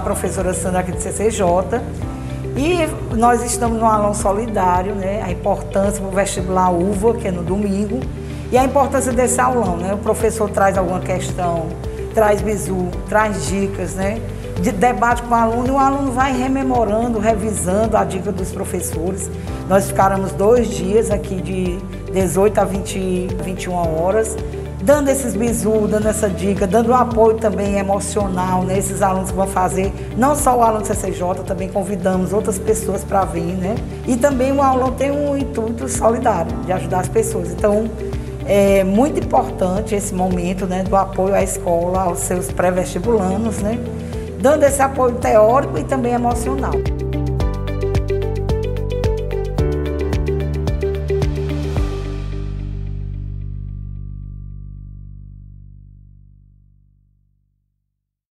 professora Sandra aqui do CCJ. E nós estamos no aulão solidário, né? A importância do vestibular UVA, que é no domingo, e a importância desse aulão, né? O professor traz alguma questão, traz bizu, traz dicas, né? De debate com o aluno e o aluno vai rememorando, revisando a dica dos professores. Nós ficáramos dois dias aqui de 18 a 20, 21 horas dando esses bisus, dando essa dica, dando apoio também emocional né, alunos que vão fazer, não só o aluno do CCJ, também convidamos outras pessoas para vir, né? E também o aulão tem um intuito solidário de ajudar as pessoas. Então, é muito importante esse momento né, do apoio à escola, aos seus pré-vestibulanos, né? Dando esse apoio teórico e também emocional.